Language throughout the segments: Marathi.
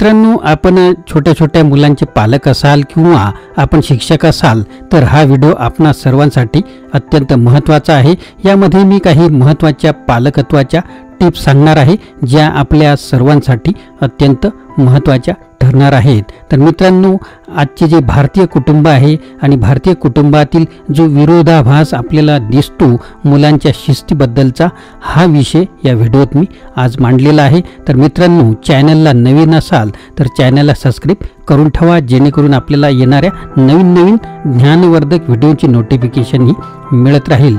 मित्रांनो आपण छोट्या छोट्या मुलांचे पालक असाल किंवा आपण शिक्षक असाल तर हा व्हिडिओ आपणा सर्वांसाठी अत्यंत महत्त्वाचा आहे. यामध्ये मी काही महत्त्वाच्या पालकत्वाच्या टिप्स सांगणार आहे ज्या आपल्या सर्वांसाठी अत्यंत महत्त्वाच्या ठरणार आहेत. तर मित्रांनो आजचे जे भारतीय कुटुंब आहे आणि भारतीय कुटुंबातील जो विरोधाभास आपल्याला दिसतो मुलांच्या शिस्तीबद्दलचा हा विषय या व्हिडिओत मी आज मांडलेला आहे. तर मित्रांनो चॅनलला नवीन असाल तर चॅनलला सबस्क्राईब करून ठेवा जेणेकरून आपल्याला येणाऱ्या नवीन नवीन ज्ञानवर्धक व्हिडिओची नोटिफिकेशन ही मिळत राहील.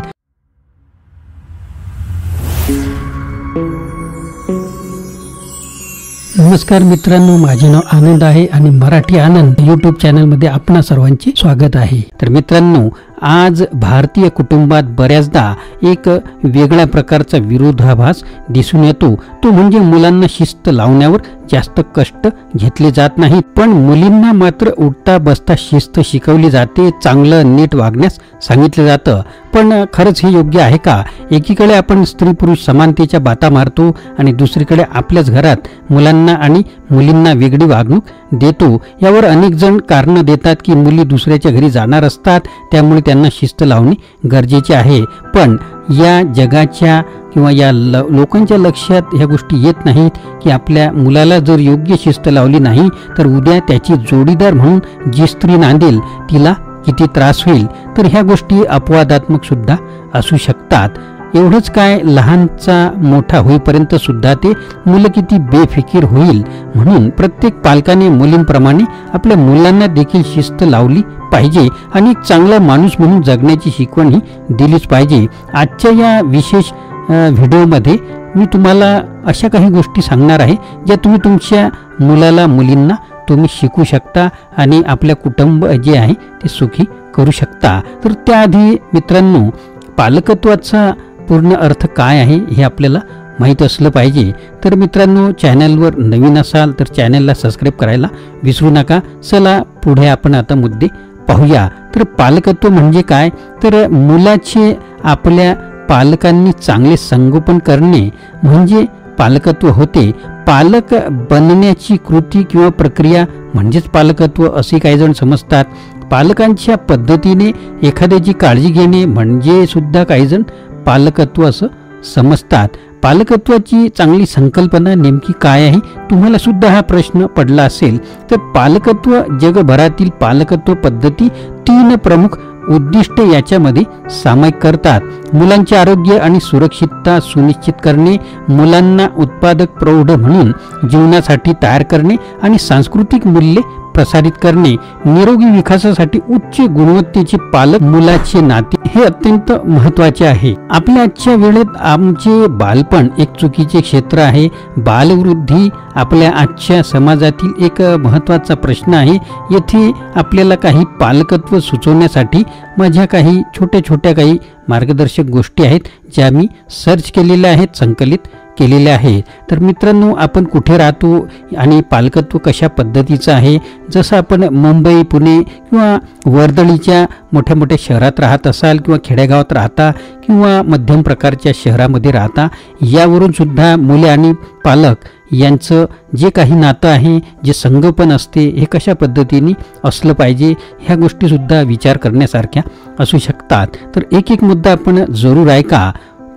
नमस्कार मित्रांनो माझे नाव आनंद आहे आणि मराठी आनंद युट्यूब चॅनलमध्ये आपणा सर्वांचे स्वागत आहे. तर मित्रांनो आज भारतीय कुटुंबात बऱ्याचदा एक वेगळ्या प्रकारचा विरोधाभास दिसून येतो. तो म्हणजे मुलांना शिस्त लावण्यावर जास्त कष्ट घेतले जात नाहीत. पण मुलींना मात्र उठता बसता शिस्त शिकवली जाते चांगलं नीट वागण्यास सांगितलं जातं. पण खरंच हे योग्य आहे का? एकीकडे आपण स्त्री पुरुष समानतेच्या बाता मारतो आणि दुसरीकडे आपल्याच घरात मुलांना आणि मुलींना वेगळी वागणूक देतो. यावर अनेक जण कारणं देतात की मुली दुसऱ्याच्या घरी जाणार असतात त्यामुळे त्यांना शिस्त लावणे गरजेचे आहे. पण या जगाच्या किंवा या ल लोकांच्या लक्षात ह्या गोष्टी येत नाहीत की आपल्या मुलाला जर योग्य शिस्त लावली नाही तर उद्या त्याची जोडीदार म्हणून जी स्त्री नांदेल तिला किती त्रास होईल? तर ह्या गोष्टी अपवादात्मकसुद्धा असू शकतात. एवढंच काय लहानचा मोठा होईपर्यंत सुद्धा ते मुलं किती बेफिकीर होईल म्हणून प्रत्येक पालकाने मुलींप्रमाणे आपल्या मुलांना देखील शिस्त लावली पाहिजे आणि एक चांगला माणूस म्हणून जगण्याची शिकवण ही दिलीच पाहिजे. आजच्या या विशेष व्हिडिओमध्ये मी तुम्हाला अशा काही गोष्टी सांगणार आहे ज्या तुम्ही तुमच्या मुलाला मुलींना तुम्ही शिकू शकता आणि आपल्या कुटुंब जे आहे ते सुखी करू शकता. तर त्याआधी मित्रांनो पालकत्वाचा पूर्ण अर्थ काय आहे हे आपल्याला माहीत असलं पाहिजे. तर मित्रांनो चॅनलवर नवीन असाल तर चॅनलला सबस्क्राईब करायला विसरू नका. चला पुढे आपण आता मुद्दे पाहूया. तर पालकत्व म्हणजे काय? तर मुलाचे आपल्या पालकांनी चांगले संगोपन करणे म्हणजे पालकत्व होते. पालक बनण्याची कृती किंवा प्रक्रिया म्हणजेच पालकत्व असे काही जण समजतात. पालकांच्या पद्धतीने एखाद्याची काळजी घेणे म्हणजे सुद्धा काही जण पालकत्व असं समजतात. पालकत्वाची चांगली संकल्पना नेमकी काय आहे? तुम्हाला सुद्धा हा प्रश्न पडला असेल तर पालकत्व जगभरातील पालकत्व पद्धती तीन प्रमुख उद्दिष्ट याच्यामध्ये सामायिक करतात. मुलांचे आरोग्य आणि सुरक्षितता सुनिश्चित करणे मुलांना उत्पादक प्रौढ म्हणून जीवनासाठी तयार करणे आणि सांस्कृतिक मूल्ये प्रसारित करणे निरोगी विकासासाठी उच्च गुणवत्तेचे पालक मुलाचे नाते हे अत्यंत महत्त्वाचे आहे. आपल्या आजच्या वेळेत आमचे बालपण एक चुकीचे क्षेत्र आहे. बालवृद्धी आपल्या आजच्या समाजातील एक महत्त्वाचा प्रश्न आहे. येथे आपल्याला काही पालकत्व सुचवण्यासाठी माझ्या काही छोट्या छोट्या काही मार्गदर्शक गोष्टी आहेत ज्या मी सर्च केलेल्या आहेत संकलित. केलेले आहे. तर मित्रांनो आपण कुठे राहतो आणि पालकत्व कशा पद्धतीचं आहे? जसं आपण मुंबई पुणे किंवा वर्दळीच्या मोठ्या मोठ्या शहरात राहत असाल किंवा खेडेगावात राहता किंवा मध्यम प्रकारच्या शहरामध्ये राहता यावरून सुद्धा मुले आणि पालक यांचं जे काही नातं आहे जे संगोपन असते हे कशा पद्धतीने असलं पाहिजे ह्या गोष्टीसुद्धा विचार करण्यासारख्या असू शकतात. तर एक एक मुद्दा आपण जरूर ऐका.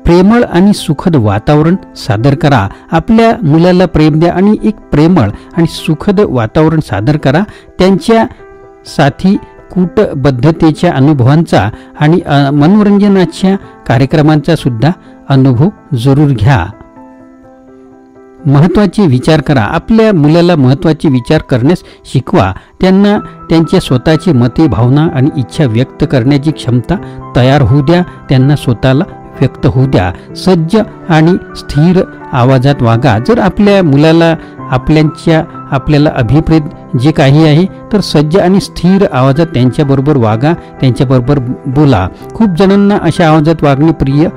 प्रेमळ आणि सुखद वातावरण सादर करा. आपल्या मुलाला प्रेम द्या आणि एक प्रेमळ आणि सुखद वातावरण सादर करा. त्यांच्या साथी कूटबद्धतेच्या अनुभवांचा आणि मनोरंजनाच्या कार्यक्रमांचा सुद्धा अनुभव जरूर घ्या. महत्त्वाचे विचार करा. आपल्या मुलाला महत्त्वाचे विचार करण्यास शिकवा. त्यांना त्यांच्या स्वतःची मते भावना आणि इच्छा व्यक्त करण्याची क्षमता तयार होऊ द्या. त्यांना स्वतःला व्यक्त होऊ द्या. सज्ज आणि स्थिर आवाजात वागा. जर आपल्या मुलाला आपल्यांच्या आपल्याला अभिप्रेत जे काही आहे तर सज्ज आणि स्थिर आवाजात त्यांच्याबरोबर वागा. त्यांच्याबरोबर बोला. खूप जणांना अशा आवाजात वागणे प्रिय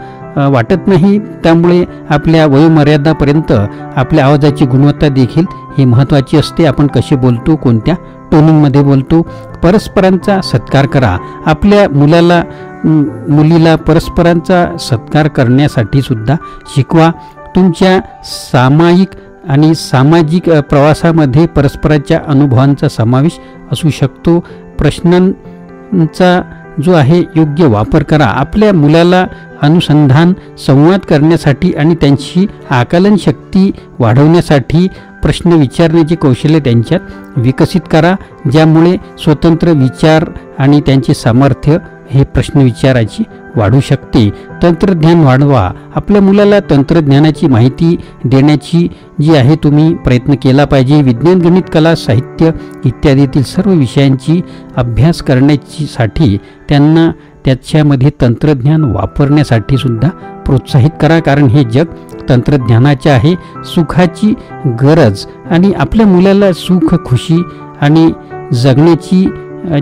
वाटत नाही. त्यामुळे आपल्या वयोमर्यादापर्यंत आपल्या आवाजाची गुणवत्ता देखील ही महत्त्वाची असते. आपण कसे बोलतो कोणत्या टोनिंगमध्ये बोलतो परस्परांचा सत्कार करा. आपल्या मुलाला मुलीला परस्परांचा सत्कार करण्यासाठी सुद्धा शिकवा. तुमच्या सामायिक आणि सामाजिक प्रवासामध्ये परस्पराच्या अनुभवांचा समावेश असू शकतो. प्रश्नांचा जो आहे योग्य वापर करा. आपल्या मुलाला अनुसंधान संवाद करण्यासाठी आणि त्यांची आकलन शक्ती वाढवण्यासाठी प्रश्न विचारण्याचे कौशल्य त्यांच्यात. विकसित करा ज्यामुळे स्वतंत्र विचार आणि त्यांचे सामर्थ्य हे प्रश्न विचाराची वाढू शकते. तंत्रज्ञान वाढवा. आपल्या मुलाला तंत्रज्ञानाची माहिती देण्याची जी आहे तुम्ही प्रयत्न केला पाहिजे. विज्ञान गणित कला साहित्य इत्यादीतील सर्व विषयांची अभ्यास करण्याची साठी त्यांना त्याच्यामध्ये तंत्रज्ञान वापरण्यासाठी सुद्धा प्रोत्साहित करा कारण हे जग तंत्रज्ञानाचे आहे. सुखाची गरज आणि आपल्या मुलाला सुख खुशी आणि जगण्याची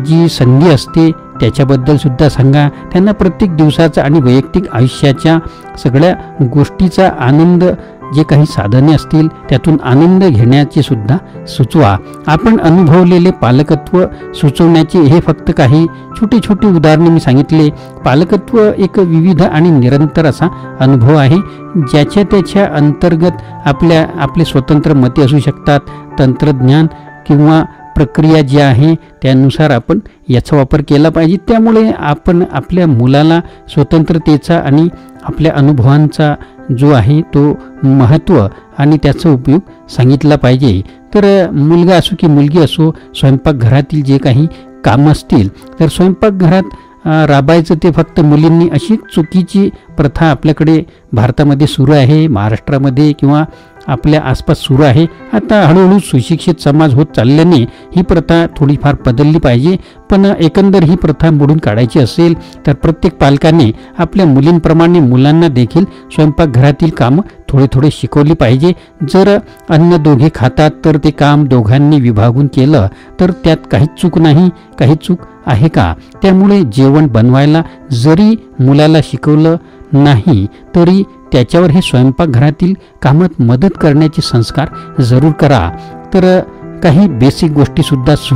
जी संधी असते त्याच्याबद्दल सुद्धा सांगा. त्यांना प्रत्येक दिवसाचा आणि वैयक्तिक आयुष्याच्या सगळ्या गोष्टीचा आनंद जे काही साधने असतील त्यातून आनंद घेण्याचे सुद्धा सुचवा. आपण अनुभवलेले पालकत्व सुचवण्याचे हे फक्त काही छोटे छोटे उदाहरणे मी सांगितले. पालकत्व एक विविध आणि निरंतर असा अनुभव आहे ज्याच्या त्याच्या अंतर्गत आपल्या आपले स्वतंत्र मते असू शकतात. तंत्रज्ञान किंवा प्रक्रिया जी आहे त्यानुसार आपण याचा वापर केला पाहिजे. त्यामुळे आपण आपल्या मुलाला स्वतंत्रतेचा आणि आपल्या अनुभवांचा जो आहे तो महत्त्व आणि त्याचा उपयोग सांगितला पाहिजे. तर मुलगा असो की मुलगी असो स्वयंपाकघरातील जे काही कामं असतील तर स्वयंपाकघरात राबायचं ते फक्त मुलींनी अशी चुकीची प्रथा आपल्याकडे भारतामध्ये सुरू आहे महाराष्ट्रामध्ये किंवा आपल्या आसपास सुरू आहे. आता हळूहळू सुशिक्षित समाज होत चालल्याने ही प्रथा थोडीफार बदलली पाहिजे. पण एकंदर ही प्रथा मोडून काढायची असेल तर प्रत्येक पालकाने आपल्या मुलींप्रमाणे मुलांना देखील स्वयंपाकघरातील कामं थोडे थोडे शिकवली पाहिजे. जर अन्न दोघे खातात तर ते काम दोघांनी विभागून केलं तर त्यात काहीच चूक नाही काही चूक आहे का? त्यामुळे जेवण बनवायला जरी मुलाला शिकवलं नाही तरी त्याच्यावर हे स्वयंपाकघरातील कामात मदत करण्याचे संस्कार जरूर करा. तर काही बेसिक गोष्टीसुद्धा सु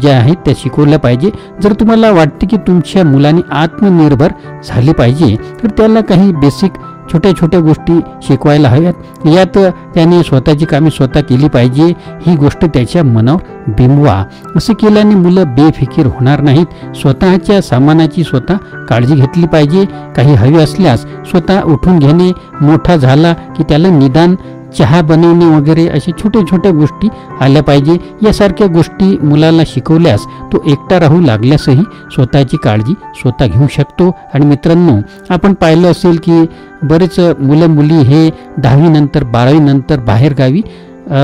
ज्या आहेत त्या शिकवल्या पाहिजे. जर तुम्हाला वाटते की तुमच्या मुलाने आत्मनिर्भर झाले पाहिजे तर त्याला काही बेसिक छोट्या छोट्या गोष्टी शिकवायला हव्यात. यात त्याने स्वतःची कामे स्वतः केली पाहिजे. ही गोष्ट त्याच्या मनावर बिंबवा. असं केल्याने मुलं बेफिकीर होणार नाहीत. स्वतःच्या सामानाची स्वतः काळजी घेतली पाहिजे. काही हवी असल्यास स्वतः उठून घेणे मोठा झाला की त्याला निदान चहा बनवणे वगैरे अशा छोट्या छोट्या गोष्टी आल्या पाहिजे. यासारख्या गोष्टी मुलाला शिकवल्यास तो एकटा राहू लागल्यासही स्वतःची काळजी स्वतः घेऊ शकतो. आणि मित्रांनो आपण पाहिलं असेल की बरेच मुलं मुली हे दहावीनंतर बारावीनंतर बाहेरगावी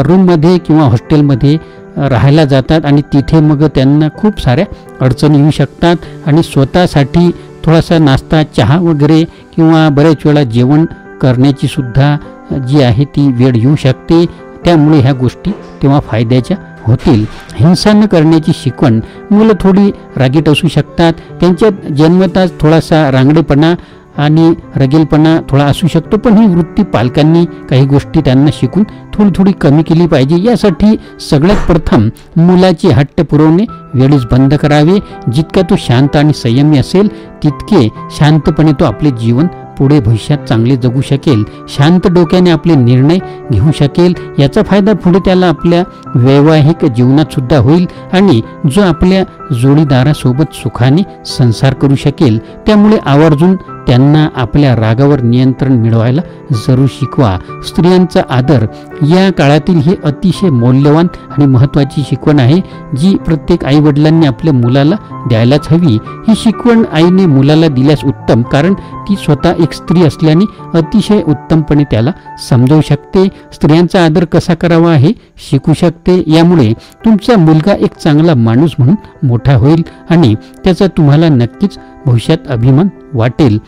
रूममध्ये किंवा हॉस्टेलमध्ये राहायला जातात आणि तिथे मग त्यांना खूप साऱ्या अडचणी येऊ शकतात आणि स्वतःसाठी थोडासा नाश्ता चहा वगैरे किंवा बऱ्याच वेळा जेवण करण्याची सुद्धा जी आहे ती वेळ येऊ शकते. त्यामुळे ह्या गोष्टी तेव्हा फायद्याच्या होतील. हिंसा न करण्याची शिकवण मुलं थोडी रागीट असू शकतात. त्यांच्यात जन्मताच थोडासा रांगडेपणा आणि रगेलपणा थोडा असू शकतो पण ही वृत्ती पालकांनी काही गोष्टी त्यांना शिकून थोडी थोडी कमी केली पाहिजे. यासाठी सगळ्यात प्रथम मुलाचे हट्ट पुरवणे वेळीच बंद करावे. जितका तो शांत आणि संयमी असेल तितके शांतपणे तो आपले जीवन पुढे भविष्यात चांगले जगू शकेल. शांत डोक्याने आपले निर्णय घेऊ शकेल. याचा फायदा पुढे त्याला आपल्या वैवाहिक जीवनात सुद्धा होईल आणि जो आपल्या जोडीदारासोबत सुखाने संसार करू शकेल. त्यामुळे आवर्जून त्यांना आपल्या रागावर नियंत्रण मिळवायला जरूर शिकवा. स्त्रियांचा आदर या काळातील ही अतिशय मौल्यवान आणि महत्त्वाची शिकवण आहे जी प्रत्येक आईवडिलांनी आपल्या मुलाला द्यायलाच हवी. ही शिकवण आईने मुलाला दिल्यास उत्तम कारण ती स्वतः एक स्त्री असल्याने अतिशय उत्तमपणे त्याला समजावू शकते. स्त्रियांचा आदर कसा करावा हे शिकू शकते. यामुळे तुमचा मुलगा एक चांगला माणूस म्हणून मोठा होईल आणि त्याचा तुम्हाला नक्कीच भविष्यात अभिमान वाटेल.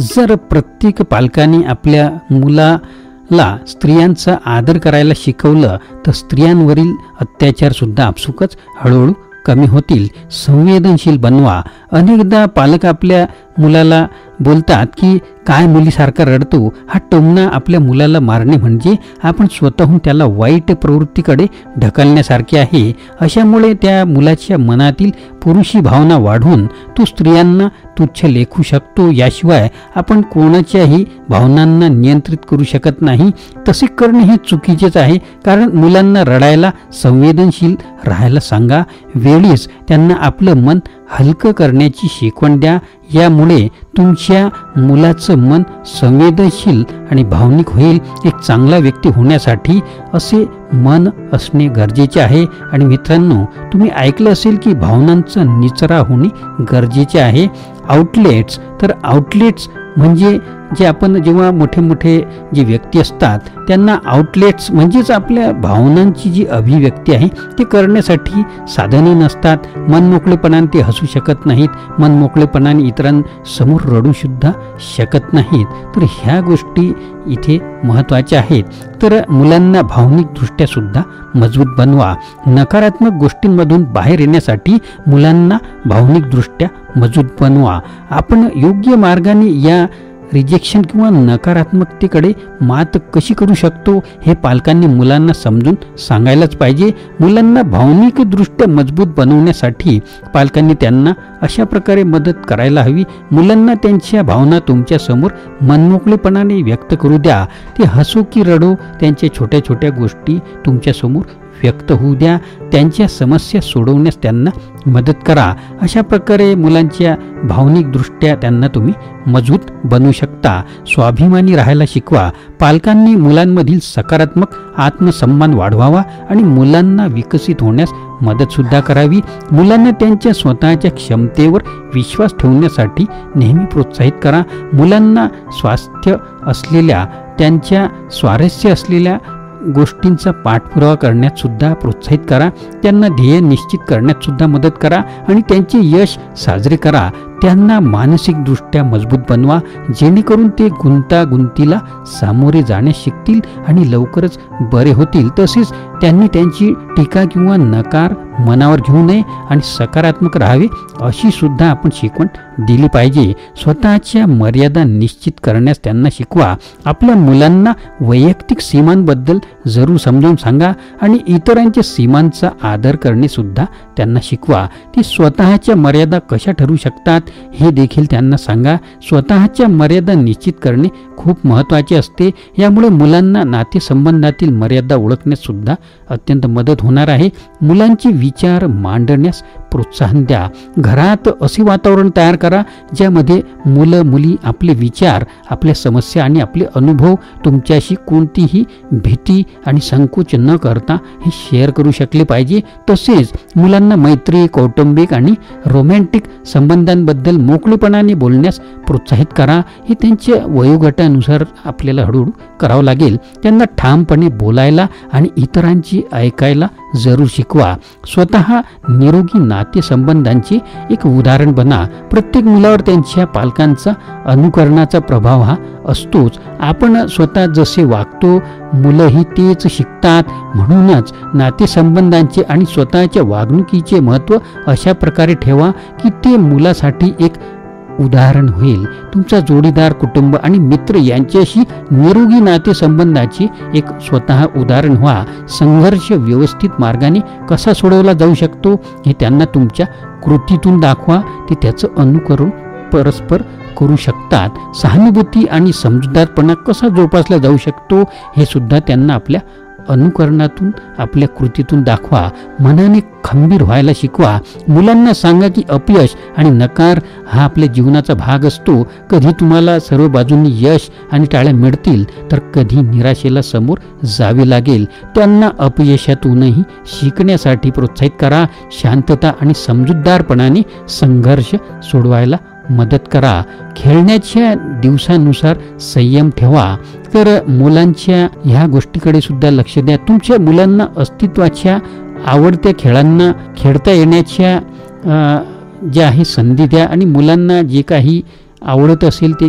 जर प्रत्येक पालकाने आपल्या मुलाला स्त्रियांचा आदर करायला शिकवलं तर स्त्रियांवरील अत्याचारसुद्धा आपसुकच हळूहळू कमी होतील. संवेदनशील बनवा. अनेकदा पालक आपल्या मुलाला बोलतात की काय मुलीसारखा रडतो? हा टोमणा आपल्या मुलाला मारणे म्हणजे आपण स्वतःहून त्याला वाईट प्रवृत्तीकडे ढकलण्यासारखे आहे. अशामुळे त्या मुलाच्या मनातील पुरुषी भावना वाढून तो स्त्रियांना तुच्छ लेखू शकतो. याशिवाय आपण कोणाच्याही भावनांना नियंत्रित करू शकत नाही. तसे करणे हे चुकीचेच आहे. कारण मुलांना रडायला संवेदनशील राहायला सांगा. वेळीच त्यांना आपलं मन हलकं करण्याची शिकवण द्या. यामुळे तुमच्या मुलाचं मन संवेदनशील आणि भावनिक होईल. एक चांगला व्यक्ती होण्यासाठी असे मन असणे गरजेचे आहे. आणि मित्रांनो तुम्ही ऐकलं असेल की भावनांचा निचरा होणे गरजेचे आहे. आउटलेट्स तर आउटलेट्स म्हणजे जे आपण जेव्हा मोठे मोठे जे व्यक्ती असतात त्यांना आउटलेट्स म्हणजेच आपल्या भावनांची जी अभिव्यक्ती आहे ती करण्यासाठी साधने नसतात. मनमोकळेपणाने ते हसू शकत नाहीत. मनमोकळेपणाने इतरांसमोर रडूसुद्धा शकत नाहीत. तर ह्या गोष्टी इथे महत्त्वाच्या आहेत. तर मुलांना भावनिकदृष्ट्यासुद्धा मजबूत बनवा. नकारात्मक गोष्टींमधून बाहेर येण्यासाठी मुलांना भावनिकदृष्ट्या मजबूत बनवा. आपण योग्य मार्गाने या रिजेक्शन किंवा नकारात्मकतेकडे मात कशी करू शकतो हे पालकांनी मुलांना समजून सांगायलाच पाहिजे. मुलांना भावनिकदृष्ट्या मजबूत बनवण्यासाठी पालकांनी त्यांना अशा प्रकारे मदत करायला हवी. मुलांना त्यांच्या भावना तुमच्यासमोर मनमोकळेपणाने व्यक्त करू द्या. ते हसू की रडो त्यांच्या छोट्या छोट्या गोष्टी तुमच्यासमोर व्यक्त होऊ द्या. त्यांच्या समस्या सोडवण्यास त्यांना मदत करा. अशा प्रकारे मुलांच्या भावनिकदृष्ट्या त्यांना तुम्ही मजबूत बनवू शकता शकता स्वाभिमानी राहायला शिकवा. पालकांनी मुलांमधील सकारात्मक आत्मसन्मान वाढवावा आणि मुलांना विकसित होण्यास मदतसुद्धा करावी. मुलांना त्यांच्या स्वतःच्या क्षमतेवर विश्वास ठेवण्यासाठी नेहमी प्रोत्साहित करा. मुलांना स्वास्थ्य असलेल्या त्यांच्या स्वारस्य असलेल्या गोष्टींचा पाठपुरावा करण्यातसुद्धा प्रोत्साहित करा. त्यांना ध्येय निश्चित करण्यातसुद्धा मदत करा आणि त्यांचे यश साजरे करा. त्यांना मानसिकदृष्ट्या मजबूत बनवा जेणेकरून ते गुंतागुंतीला सामोरे जाण्यास शिकतील आणि लवकरच बरे होतील. तसेच त्यांनी त्यांची टीका किंवा नकार मनावर घेऊ नये आणि सकारात्मक राहावे अशी सुद्धा आपण शिकवण दिली पाहिजे. स्वतःच्या मर्यादा निश्चित करण्यास त्यांना शिकवा. आपल्या मुलांना वैयक्तिक सीमांबद्दल जरूर समजावून सांगा आणि इतरांच्या सीमांचा आदर करणे सुद्धा त्यांना शिकवा. ती स्वतःच्या मर्यादा कशा ठरू शकतात? हे देखील त्यांना सांगा स्वतःच्या मर्यादा निश्चित करणे खूप महत्त्वाचे असते. यामुळे मुलांना नातेसंबंधातील मर्यादा ओळखण्यास सुद्धा अत्यंत मदत होणार आहे. मुलांचे विचार मांडण्यास प्रोत्साहन द्या. घरात असे वातावरण तयार करा ज्यामध्ये मुलं मुली आपले विचार आपल्या समस्या आणि आपले अनुभव तुमच्याशी कोणतीही भीती आणि संकोच न करता हे शेअर करू शकले पाहिजे. तसेच मुलांना मैत्री कौटुंबिक आणि रोमॅन्टिक संबंधांबद्दल मोकळेपणाने बोलण्यास प्रोत्साहित करा. हे त्यांच्या वयोगटानुसार आपल्याला हळूहळू करावं लागेल. त्यांना ठामपणे बोलायला आणि इतरांची ऐकायला जरूर शिकवा. स्वतः निरोगी नातेसंबंधांचे एक उदाहरण बना. प्रत्येक मुलावर त्यांच्या पालकांचा अनुकरणाचा प्रभाव हा असतोच. आपण स्वतः जसे वागतो मुलंही तेच शिकतात. म्हणूनच नातेसंबंधांचे आणि स्वतःच्या वागणुकीचे महत्त्व अशा प्रकारे ठेवा की ते मुलासाठी एक उदाहरण होईल. तुमचा जोडीदार कुटुंब आणि मित्र यांच्याशी निरोगी नातेसंबंधाची एक स्वतः उदाहरण व्हा. संघर्ष व्यवस्थित मार्गाने कसा सोडवला जाऊ शकतो हे त्यांना तुमच्या कृतीतून दाखवा. ते त्याचं अनुकरण परस्पर करू शकतात. सहानुभूती आणि समजूतदारपणा कसा जोपासला जाऊ शकतो हे सुद्धा त्यांना आपल्या अनुकरणातून आपल्या कृतीतून दाखवा. मनाने खंबीर व्हायला शिकवा. मुलांना सांगा की अपयश आणि नकार हा आपल्या जीवनाचा भाग असतो. कधी तुम्हाला सर्व बाजूंनी यश आणि टाळ्या मिळतील तर कधी निराशेला समोर जावे लागेल. त्यांना अपयशातूनही शिकण्यासाठी प्रोत्साहित करा. शांतता आणि समजूतदारपणाने संघर्ष सोडवायला मदत करा. खेळण्याच्या दिवसानुसार संयम ठेवा. तर मुलांच्या ह्या गोष्टीकडे सुद्धा लक्ष द्या. तुमच्या मुलांना अस्तित्वाच्या आवडत्या खेळांना खेळता येण्याच्या ज्या आहे संधी द्या आणि मुलांना जे काही आवडत असेल ते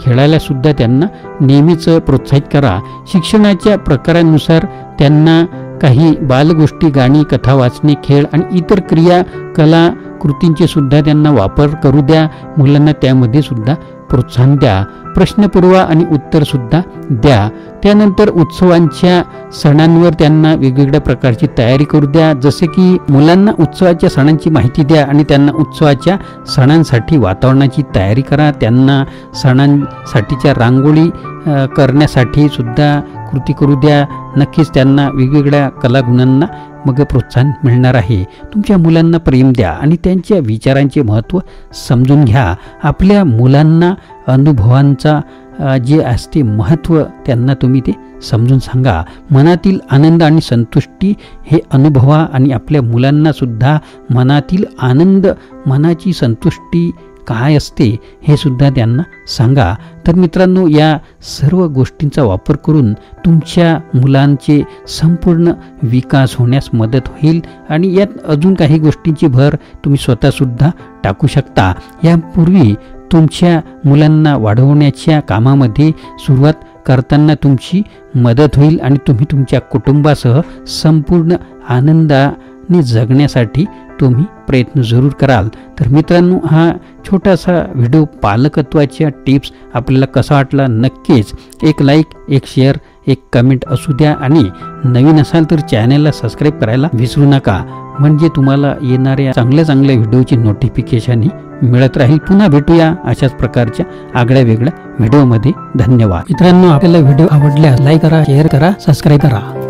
खेळायला सुद्धा त्यांना नेहमीच प्रोत्साहित करा. शिक्षणाच्या प्रकारानुसार त्यांना काही बालगोष्टी गाणी कथा वाचणे खेळ आणि इतर क्रिया कला कृतींचे सुद्धा त्यांना वापर करू द्या. मुलांना त्यामध्ये सुद्धा प्रोत्साहन द्या. प्रश्नपूर्वा आणि उत्तरसुद्धा द्या. त्यानंतर उत्सवांच्या सणांवर त्यांना वेगवेगळ्या प्रकारची तयारी करू द्या. जसे की मुलांना उत्सवाच्या सणांची माहिती द्या आणि त्यांना उत्सवाच्या सणांसाठी वातावरणाची तयारी करा. त्यांना सणांसाठीच्या रांगोळी करण्यासाठी सुद्धा कृती करू द्या. नक्कीच त्यांना वेगवेगळ्या कलागुणांना मग प्रोत्साहन मिळणार आहे. तुमच्या मुलांना प्रेम द्या आणि त्यांच्या विचारांचे महत्त्व समजून घ्या. आपल्या मुलांना अनुभवांचा जे असते महत्त्व त्यांना तुम्ही ते समजून सांगा. मनातील आनंद आणि संतुष्टी हे अनुभवा आणि आपल्या मुलांनासुद्धा मनातील आनंद मनाची संतुष्टी काय असते हे सुद्धा त्यांना सांगा. तर मित्रांनो या सर्व गोष्टींचा वापर करून तुमच्या मुलांचे संपूर्ण विकास होण्यास मदत होईल आणि यात अजून काही गोष्टींची भर तुम्ही स्वतःसुद्धा टाकू शकता. यापूर्वी तुमच्या मुलांना वाढवण्याच्या कामामध्ये सुरुवात करताना तुमची मदत होईल आणि तुम्ही तुमच्या कुटुंबासह संपूर्ण आनंदाने जगण्यासाठी तुम्ही प्रयत्न जरूर कराल. तर मित्रांनो हा छोटासा व्हिडिओ पालकत्वाच्या टिप्स आपल्याला कसा वाटला नक्कीच एक लाईक एक शेअर एक कमेंट असू द्या आणि नवीन असाल तर चॅनलला सबस्क्राईब करायला विसरू नका. म्हणजे तुम्हाला येणाऱ्या चांगल्या चांगल्या व्हिडिओची नोटिफिकेशनही मिळत राहील. पुन्हा भेटूया अशाच प्रकारच्या आगळ्या वेगळ्या व्हिडिओमध्ये. धन्यवाद. मित्रांनो आपल्याला व्हिडिओ आवडल्यास लाईक करा शेअर करा सबस्क्राईब करा.